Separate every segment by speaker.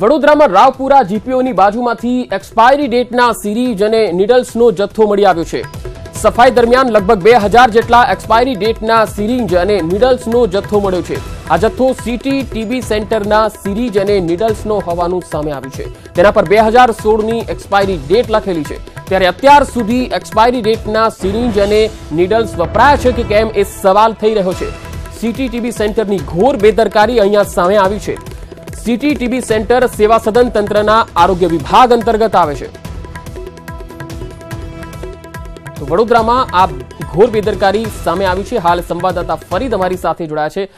Speaker 1: વડોદરામાં રાવપુરા જીપીઓની બાજુમાંથી એક્સપાયરી ડેટના સિરીજ અને નીડલ્સનો જથ્થો મળી આવ્યો છે. સફાઈ દરમિયાન લગભગ બે હજાર જેટલા એક્સપાયરી ડેટના સિરીંજ અને નીડલ્સનો જથ્થો મળ્યો છે. આ જથ્થો સિટી ટીબી સેન્ટરના સિરીજ અને નીડલ્સનો હોવાનું સામે આવ્યું છે. તેના પર બે હજાર સોળની એક્સપાયરી ડેટ લખેલી છે. ત્યારે અત્યાર સુધી એક્સપાયરી ડેટના સિરીંજ અને નીડલ્સ વપરાયા છે કે કેમ એ સવાલ થઈ રહ્યો છે. સિટી ટીબી સેન્ટરની ઘોર બેદરકારી અહીંયા સામે આવી છે. સિટી ટીબી સેન્ટર સેવા સદન તંત્રના આરોગ્ય વિભાગ અંતર્ગત આવે છે. વડોદરામાં આ ઘોર બેદરકારી સામે આવી છે. હાલ સંવાદદાતા ફરીદ અમારી સાથે જોડાયા છે.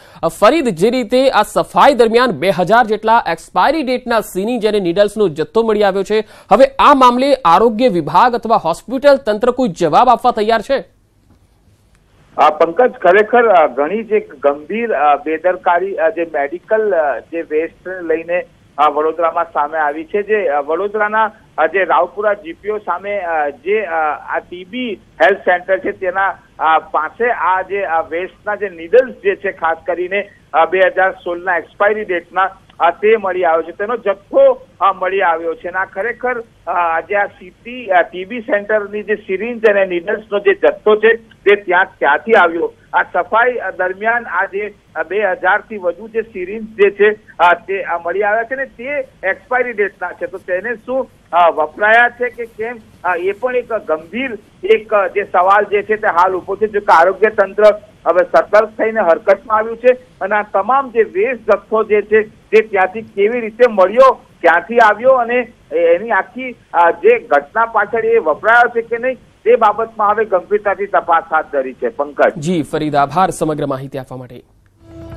Speaker 1: ફરીદ, જે રીતે આ સફાઈ દરમિયાન બે હજાર જેટલા એક્સપાયરી ડેટના સીની જેને નીડલ્સનો જથ્થો મળી આવ્યો છે. હવે આ મામલે આરોગ્ય વિભાગ અથવા હોસ્પિટલ તંત્ર કોઈ જવાબ આપવા તૈયાર છે?
Speaker 2: આ પંકજ ખરેખર ઘણી જે ગંભીર બેદરકારી જે મેડિકલ જે વેસ્ટ લઈને વડોદરામાં સામે આવી છે જે વડોદરાના જે રાવપુરા જીપીઓ સામે જે, આ ટીબી હેલ્થ સેન્ટર છે તેના પાસે આ જે વેસ્ટના જે નીડલ્સ જે છે, ખાસ કરીને બે હજાર સોળના એક્સપાયરી ડેટના તે મળી આવ્યો છે. તેનો જથ્થો મળી આવ્યો છે. અને આ ખરેખર આજે આ સીટી ટીબી સેન્ટરની જે સિરિંજ અને નીડલ્સનો જે જથ્થો છે તે ત્યાં ત્યાંથી આવ્યો. આ સફાઈ દરમિયાન આ જે બે હજારથી વધુ જે સિરિંજ જે છે તે મળી આવ્યા છે ને તે એક્સપાયરી ડેટના છે. તો તેને શું વપરાયા છે કે કેમ? એ પણ એક ગંભીર એક જે સવાલ જે છે તે હાલ ઊભો છે જો કે આરોગ્ય તંત્ર હવે સતર્ક થઈને હરકતમાં આવ્યું છે. અને આ તમામ જે વેસ્ટ જથ્થો જે છે તે ત્યાંથી કેવી રીતે મળ્યો, ક્યાંથી આવ્યો અને એની આખી જે ઘટના પાછળ એ વપરાયો છે કે નહીં, તે બાબતમાં હવે ગંભીરતાથી તપાસ હાથ ધરી છે, પંકજ.
Speaker 1: જી, ફરીદ આભાર સમગ્ર માહિતી આપવા માટે.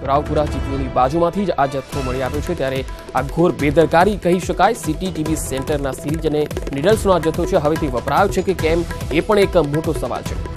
Speaker 1: રાવપુરા જીપીઓની બાજુમાંથી જ આ જથ્થો મળી આવ્યો છે, ત્યારે આ ઘોર બેદરકારી કહી શકાય, સિટી ટીવી સેન્ટરના સિરીજ અને નીડલ્સનો આ જથ્થો છે, હવેથી વપરાયો છે કે કેમ, એ પણ એક મોટો સવાલ છે.